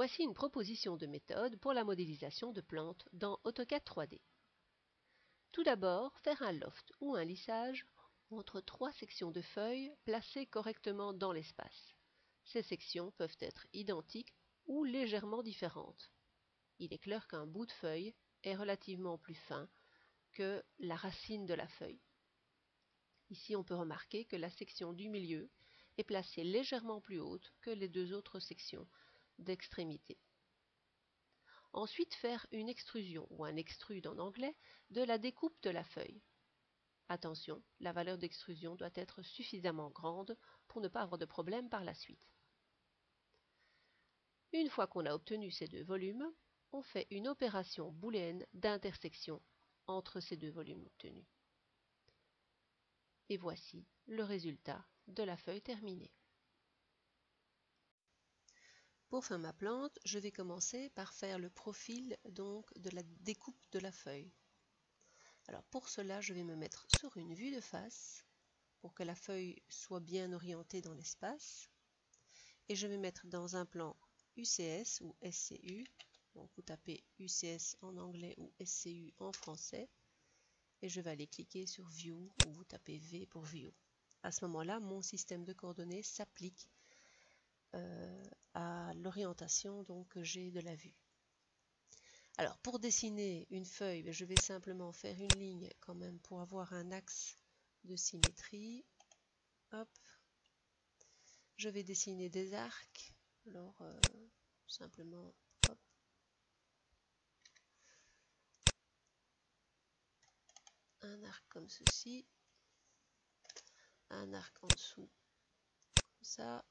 Voici une proposition de méthode pour la modélisation de plantes dans AutoCAD 3D. Tout d'abord, faire un loft ou un lissage entre trois sections de feuilles placées correctement dans l'espace. Ces sections peuvent être identiques ou légèrement différentes. Il est clair qu'un bout de feuille est relativement plus fin que la racine de la feuille. Ici, on peut remarquer que la section du milieu est placée légèrement plus haute que les deux autres sections d'extrémité. Ensuite, faire une extrusion, ou un extrude en anglais, de la découpe de la feuille. Attention, la valeur d'extrusion doit être suffisamment grande pour ne pas avoir de problème par la suite. Une fois qu'on a obtenu ces deux volumes, on fait une opération booléenne d'intersection entre ces deux volumes obtenus. Et voici le résultat de la feuille terminée. Pour faire ma plante, je vais commencer par faire le profil donc de la découpe de la feuille. Alors pour cela, je vais me mettre sur une vue de face pour que la feuille soit bien orientée dans l'espace. Et je vais mettre dans un plan UCS ou SCU. Donc vous tapez UCS en anglais ou SCU en français. Et je vais aller cliquer sur View ou vous tapez V pour View. À ce moment-là, mon système de coordonnées s'applique à l'orientation donc que j'ai de la vue. Alors pour dessiner une feuille, ben, je vais simplement faire une ligne quand même pour avoir un axe de symétrie. Hop. Je vais dessiner des arcs. Alors euh, simplement hop. Un arc comme ceci. Un arc en dessous. Comme ça.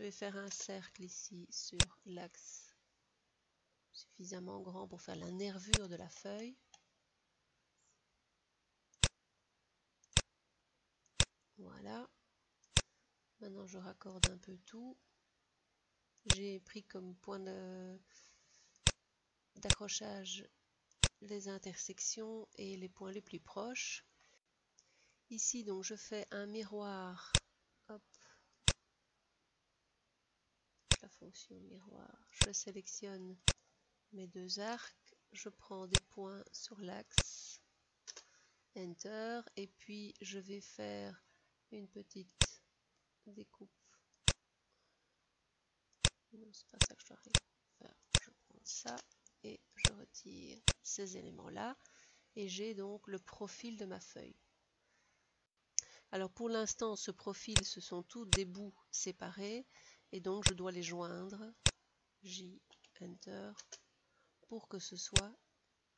Je vais faire un cercle ici sur l'axe suffisamment grand pour faire la nervure de la feuille. Voilà. Maintenant, je raccorde un peu tout. J'ai pris comme point d'accrochage les intersections et les points les plus proches. Ici, donc, je fais un miroir la miroir. Je sélectionne mes deux arcs, je prends des points sur l'axe, Enter, et puis je vais faire une petite découpe. Non, c'est pas ça que je dois faire. Je prends ça et je retire ces éléments-là. Et j'ai donc le profil de ma feuille. Alors pour l'instant, ce profil, ce sont tous des bouts séparés et donc je dois les joindre J, Enter, pour que ce soit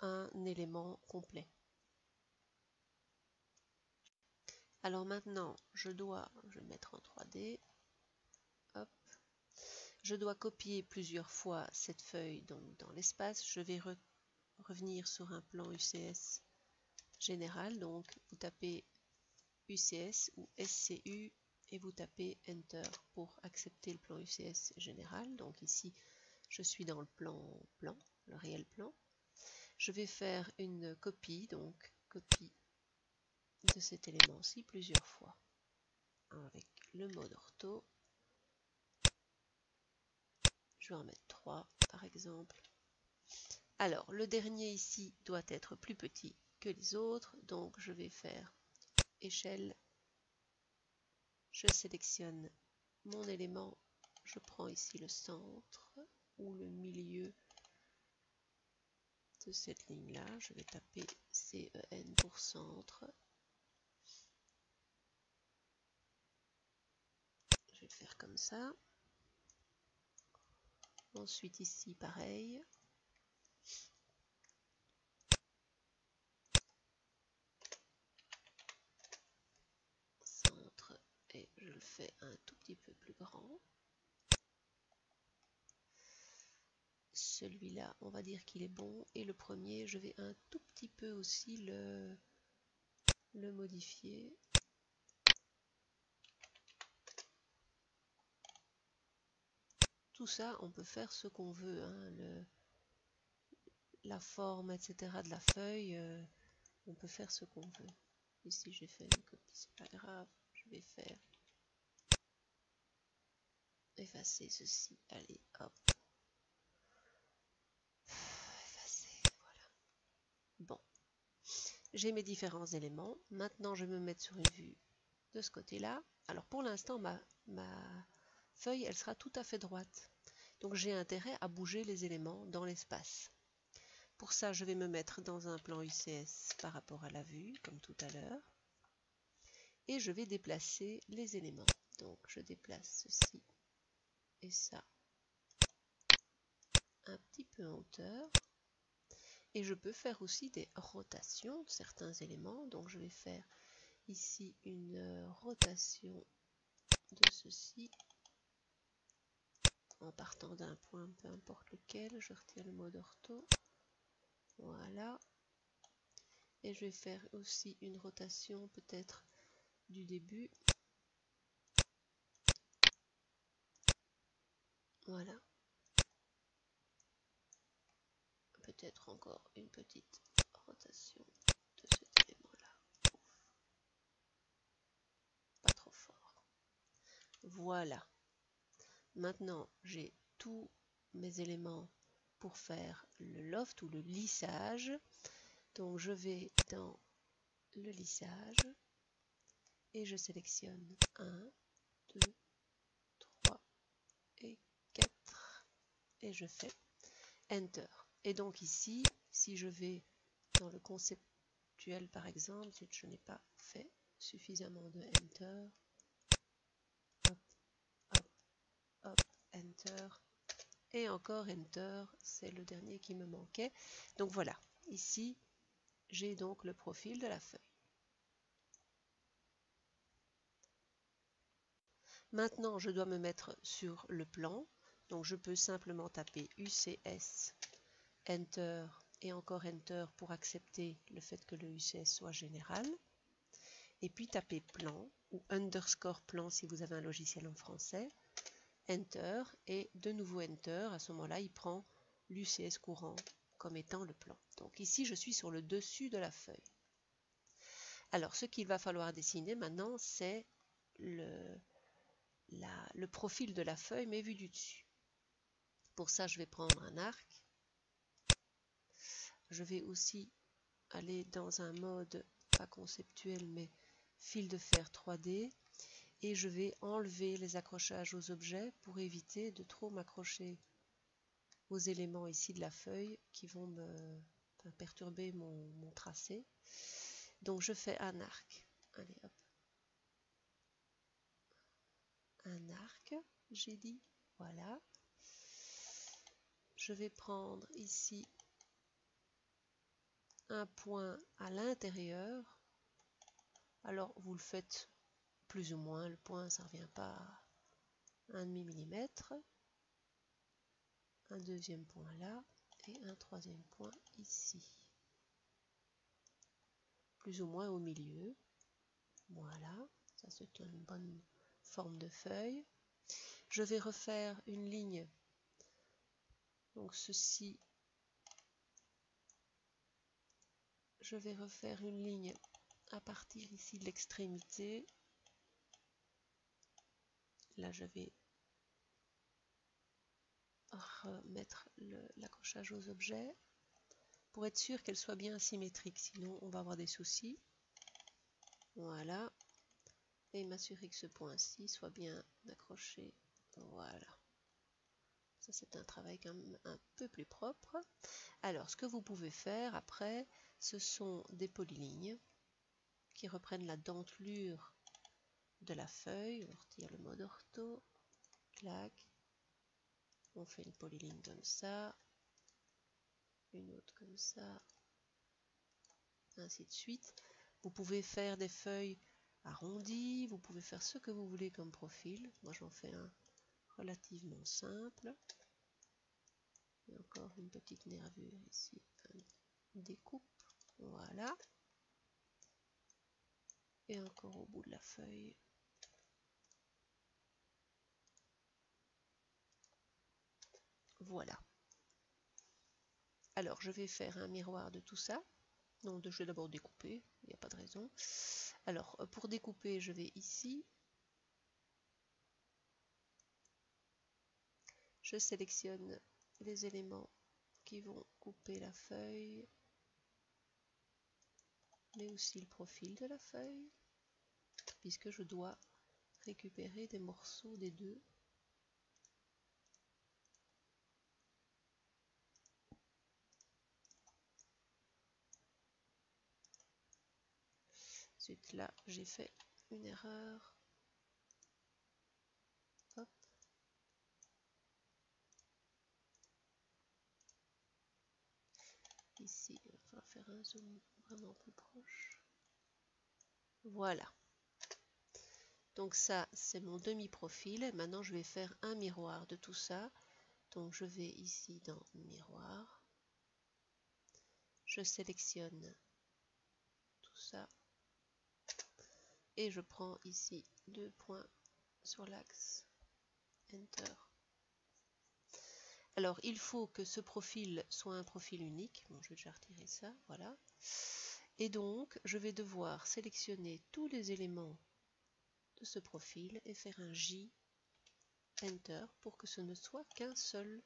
un élément complet. Alors maintenant, je dois, je vais mettre en 3D, hop, je dois copier plusieurs fois cette feuille donc, dans l'espace. Je vais revenir sur un plan UCS général, donc vous tapez UCS ou SCU et vous tapez Enter pour accepter le plan UCS général. Donc ici, je suis dans le plan plan, le réel plan. Je vais faire une copie, donc copie de cet élément-ci plusieurs fois avec le mode ortho. Je vais en mettre 3 par exemple. Alors, le dernier ici doit être plus petit que les autres, donc je vais faire échelle je sélectionne mon élément, je prends ici le centre ou le milieu de cette ligne là, je vais taper CEN pour centre. Je vais le faire comme ça. Ensuite ici pareil. je le fais un tout petit peu plus grand. Celui-là, on va dire qu'il est bon. Et le premier, je vais un tout petit peu aussi le, le modifier. Tout ça, on peut faire ce qu'on veut. Hein, la forme, etc. de la feuille, euh, on peut faire ce qu'on veut. Ici, j'ai fait une copie, c'est pas grave. Je vais faire effacer ceci. Allez, hop. Effacer, voilà. Bon. J'ai mes différents éléments. Maintenant, je vais me mettre sur une vue de ce côté-là. Alors, pour l'instant, ma, ma feuille, elle sera tout à fait droite. Donc, j'ai intérêt à bouger les éléments dans l'espace. Pour ça, je vais me mettre dans un plan UCS par rapport à la vue, comme tout à l'heure. Et je vais déplacer les éléments. Donc, je déplace ceci et ça un petit peu en hauteur. Et je peux faire aussi des rotations de certains éléments. Donc, je vais faire ici une euh, rotation de ceci en partant d'un point, peu importe lequel. Je retire le mode ortho. Voilà. Et je vais faire aussi une rotation peut-être du début. Voilà. Peut-être encore une petite rotation de cet élément-là. Pas trop fort. Voilà. Maintenant, j'ai tous mes éléments pour faire le loft ou le lissage. Donc je vais dans le lissage et je sélectionne 1, 2, 3 et 4 et je fais Enter. Et donc ici, si je vais dans le conceptuel par exemple, si je n'ai pas fait suffisamment de Enter, hop, hop, hop, Enter, et encore Enter, c'est le dernier qui me manquait. Donc voilà, ici, j'ai donc le profil de la feuille. Maintenant, je dois me mettre sur le plan. Donc je peux simplement taper UCS, Enter et encore Enter pour accepter le fait que le UCS soit général. Et puis taper plan ou underscore plan si vous avez un logiciel en français. Enter et de nouveau Enter. À ce moment-là, il prend l'UCS courant comme étant le plan. Donc ici, je suis sur le dessus de la feuille. Alors, ce qu'il va falloir dessiner maintenant, c'est le, profil de la feuille, mais vu du dessus. Pour ça, je vais prendre un arc. Je vais aussi aller dans un mode, pas conceptuel, mais fil de fer 3D et je vais enlever les accrochages aux objets pour éviter de trop m'accrocher aux éléments ici de la feuille qui vont me perturber mon, tracé. Donc je fais un arc. Allez hop. Un arc, j'ai dit. Voilà. Je vais prendre ici un point à l'intérieur. Alors vous le faites plus ou moins, le point ça revient pas à 1,5 mm, un deuxième point là et un troisième point ici. Plus ou moins au milieu. Voilà, ça c'est une bonne forme de feuille. Je vais refaire une ligne. Donc ceci, je vais refaire une ligne à partir ici de l'extrémité Là, je vais remettre l'accrochage aux objets pour être sûr qu'elle soit bien symétrique. Sinon, on va avoir des soucis. Voilà. Et m'assurer que ce point-ci soit bien accroché. Voilà. C'est un travail quand même un peu plus propre. Alors, ce que vous pouvez faire après, ce sont des polylignes qui reprennent la dentelure de la feuille, on retire le mode ortho, clac, on fait une polyline comme ça, une autre comme ça, ainsi de suite. Vous pouvez faire des feuilles arrondies, vous pouvez faire ce que vous voulez comme profil. Moi j'en fais un relativement simple. Et encore une petite nervure ici, découpe, voilà. Et encore au bout de la feuille, Voilà. Alors, je vais faire un miroir de tout ça. Non, je vais d'abord découper, il n'y a pas de raison. Alors, euh, pour découper, je vais ici. Je sélectionne les éléments qui vont couper la feuille, mais aussi le profil de la feuille, puisque je dois récupérer des morceaux des deux. Ensuite là j'ai fait une erreur. Hop. Ici, on va faire un zoom vraiment plus proche. Voilà. Donc ça, c'est mon demi-profil. Maintenant, je vais faire un miroir de tout ça. Donc je vais ici dans miroir. Je sélectionne tout ça. Et je prends ici deux points sur l'axe. Enter. Alors, il faut que ce profil soit un profil unique. Bon, je vais déjà retirer ça, voilà. Et donc, je vais devoir sélectionner tous les éléments de ce profil et faire un J, Enter, pour que ce ne soit qu'un seul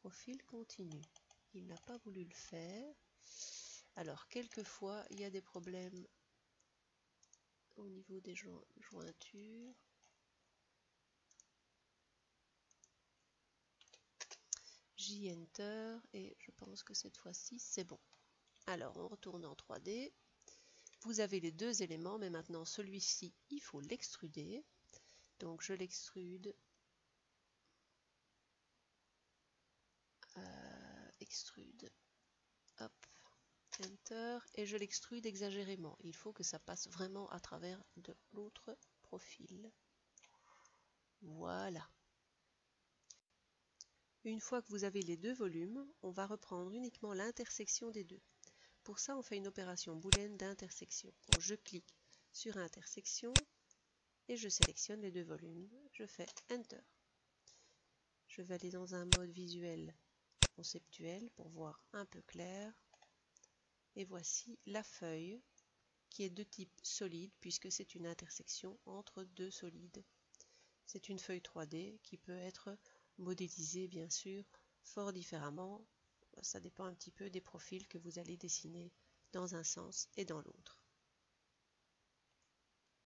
profil continu. Il n'a pas voulu le faire. Alors, quelquefois, il y a des problèmes au niveau des jointures. J Enter et je pense que cette fois-ci c'est bon. Alors on retourne en 3D. Vous avez les deux éléments, mais maintenant celui-ci, il faut l'extruder. Donc je l'extrude. Euh, extrude. Hop. Enter. Et je l'extrude exagérément. Il faut que ça passe vraiment à travers de l'autre profil. Voilà. Une fois que vous avez les deux volumes, on va reprendre uniquement l'intersection des deux. Pour ça, on fait une opération booléenne d'intersection. je clique sur intersection et je sélectionne les deux volumes. Je fais Enter. Je vais aller dans un mode visuel conceptuel pour voir un peu clair. Et voici la feuille qui est de type solide puisque c'est une intersection entre deux solides. C'est une feuille 3D qui peut être modélisée bien sûr fort différemment. Ça dépend un petit peu des profils que vous allez dessiner dans un sens et dans l'autre.